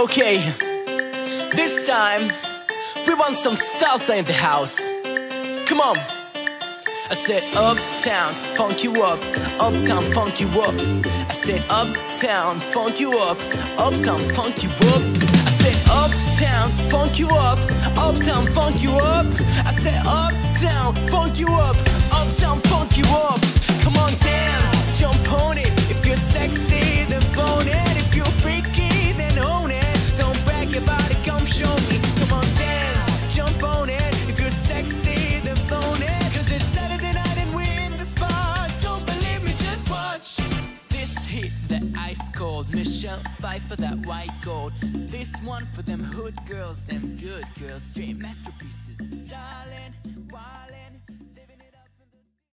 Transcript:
Okay, this time we want some salsa in the house. Come on. I said uptown, funk you up, uptown, funk you up. I said uptown, funk you up, uptown, funk you up. I said uptown, funk you up, uptown, funk you up. I said uptown, funk you up, hit, the ice cold. Michelle Pfeiffer that white gold. This one for them hood girls, them good girls. Straight masterpieces.